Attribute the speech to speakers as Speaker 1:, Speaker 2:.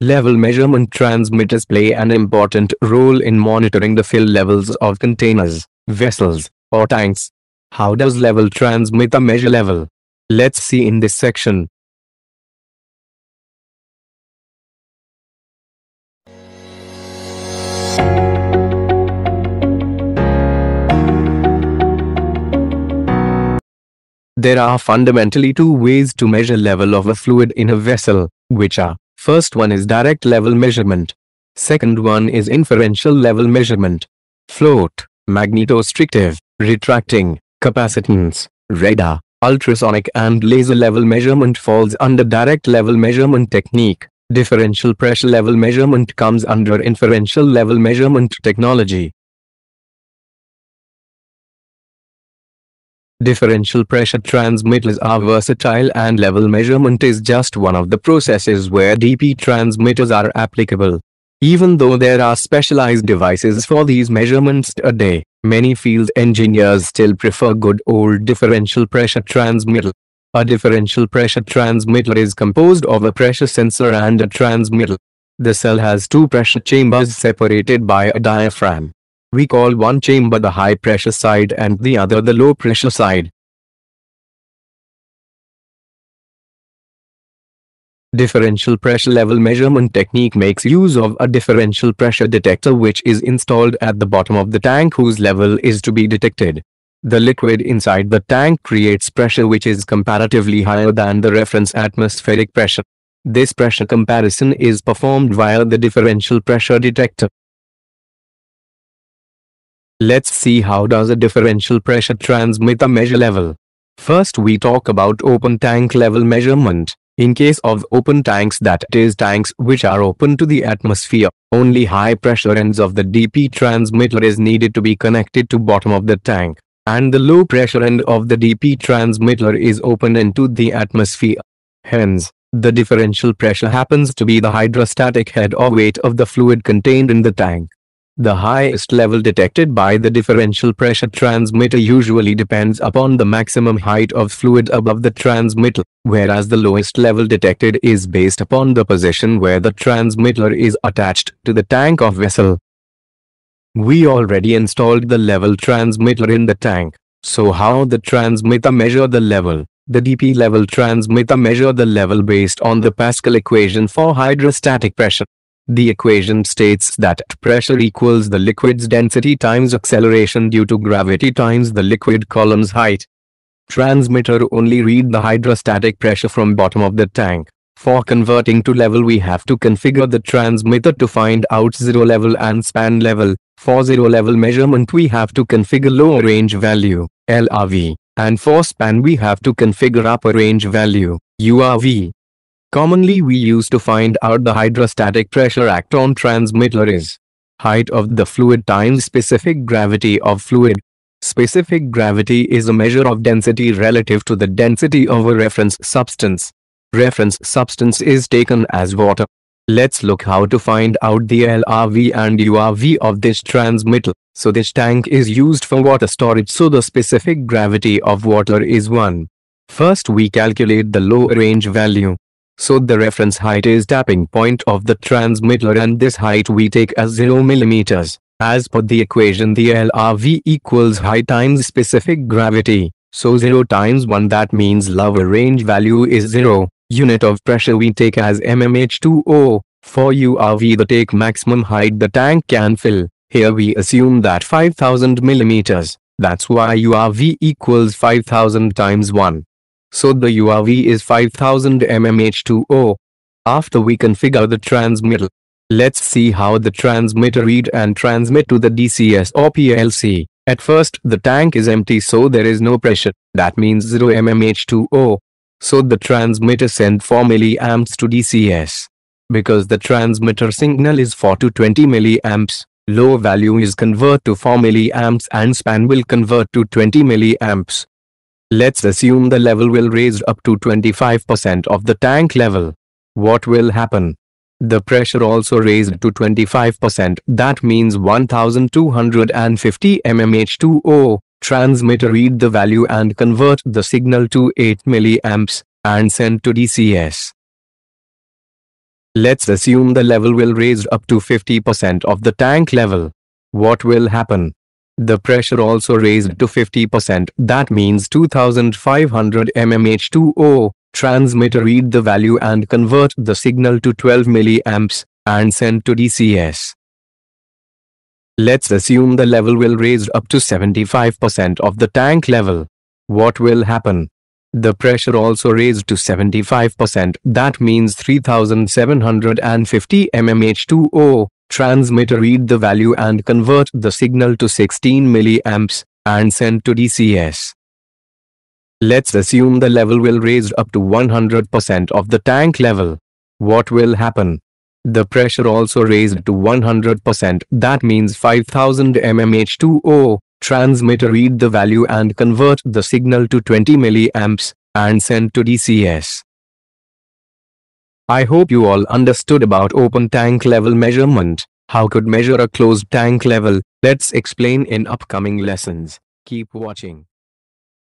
Speaker 1: Level measurement transmitters play an important role in monitoring the fill levels of containers, vessels, or tanks. How does level transmitter measure level? Let's see in this section. There are fundamentally two ways to measure level of a fluid in a vessel, which are, first one is direct level measurement. Second one is inferential level measurement. Float, magnetostrictive, retracting, capacitance, radar, ultrasonic and laser level measurement falls under direct level measurement technique. Differential pressure level measurement comes under inferential level measurement technology. Differential pressure transmitters are versatile and level measurement is just one of the processes where DP transmitters are applicable. Even though there are specialized devices for these measurements today, many field engineers still prefer good old differential pressure transmitter. A differential pressure transmitter is composed of a pressure sensor and a transmitter. The cell has two pressure chambers separated by a diaphragm. We call one chamber the high pressure side and the other the low pressure side. Differential pressure level measurement technique makes use of a differential pressure detector which is installed at the bottom of the tank whose level is to be detected. The liquid inside the tank creates pressure which is comparatively higher than the reference atmospheric pressure. This pressure comparison is performed via the differential pressure detector. Let's see how does a differential pressure transmitter measure level. First we talk about open tank level measurement. In case of open tanks that is tanks which are open to the atmosphere, only high pressure ends of the DP transmitter is needed to be connected to bottom of the tank, and the low pressure end of the DP transmitter is open into the atmosphere. Hence, the differential pressure happens to be the hydrostatic head or weight of the fluid contained in the tank. The highest level detected by the differential pressure transmitter usually depends upon the maximum height of fluid above the transmitter, whereas the lowest level detected is based upon the position where the transmitter is attached to the tank of vessel. We already installed the level transmitter in the tank, so how the transmitter measure the level? The DP level transmitter measure the level based on the Pascal equation for hydrostatic pressure. The equation states that pressure equals the liquid's density times acceleration due to gravity times the liquid column's height. Transmitter only read the hydrostatic pressure from bottom of the tank. For converting to level we have to configure the transmitter to find out zero level and span level. For zero level measurement we have to configure lower range value, LRV, and for span we have to configure upper range value, URV. Commonly we use to find out the hydrostatic pressure act on transmitter is height of the fluid times specific gravity of fluid. Specific gravity is a measure of density relative to the density of a reference substance. Reference substance is taken as water. Let's look how to find out the LRV and URV of this transmitter. So this tank is used for water storage so the specific gravity of water is 1. First we calculate the low range value. So the reference height is tapping point of the transmitter and this height we take as 0 millimeters. As per the equation the LRV equals height times specific gravity. So 0 times 1 that means lower range value is 0. Unit of pressure we take as mmH2O. For URV the take maximum height the tank can fill. Here we assume that 5000 millimeters. That's why URV equals 5000 times 1. So the URV is 5000 mmH2O. After we configure the transmitter, let's see how the transmitter read and transmit to the DCS or PLC. At first the tank is empty so there is no pressure, that means 0 mmH2O. So the transmitter send 4 milliamps to DCS. Because the transmitter signal is 4 to 20 milliamps, low value is convert to 4 milliamps and span will convert to 20 milliamps. Let's assume the level will raise up to 25% of the tank level. What will happen? The pressure also raised to 25%. That means 1250 mmH2O. Transmitter read the value and convert the signal to 8 milliamps and send to DCS. Let's assume the level will raise up to 50% of the tank level. What will happen? The pressure also raised to 50%, that means 2500 mmH2O. Transmitter read the value and convert the signal to 12 milliamps and send to DCS. Let's assume the level will raise up to 75% of the tank level. What will happen? The pressure also raised to 75%, that means 3750 mmH2O. Transmitter read the value and convert the signal to 16 milliamps and send to DCS. Let's assume the level will raise up to 100% of the tank level. What will happen? The pressure also raised to 100%, that means 5000 mmH2O. Transmitter read the value and convert the signal to 20 milliamps and send to DCS. I hope you all understood about open tank level measurement. How could measure a closed tank level? Let's explain in upcoming lessons. Keep watching.